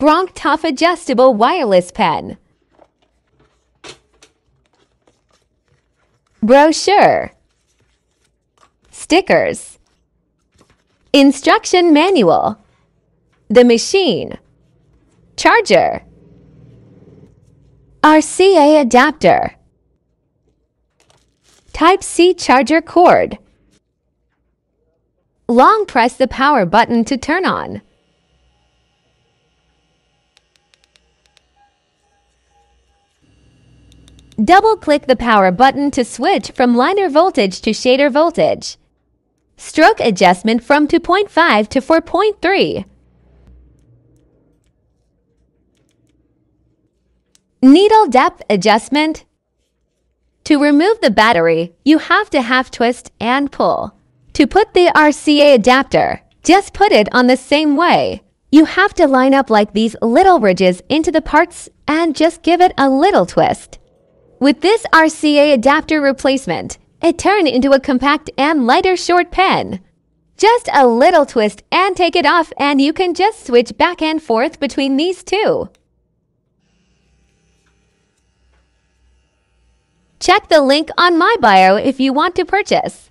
Bronc Tough Adjustable Wireless Pen. Brochure. Stickers. Instruction Manual. The Machine. Charger. RCA Adapter. Type-C charger cord. Long press the power button to turn on. Double-click the power button to switch from liner voltage to shader voltage. Stroke adjustment from 2.5 to 4.3. Needle depth adjustment. To remove the battery, you have to half twist and pull. To put the RCA adapter, just put it on the same way. You have to line up like these little ridges into the parts and just give it a little twist. With this RCA adapter replacement, it turned into a compact and lighter short pen. Just a little twist and take it off and you can just switch back and forth between these two. Check the link on my bio if you want to purchase.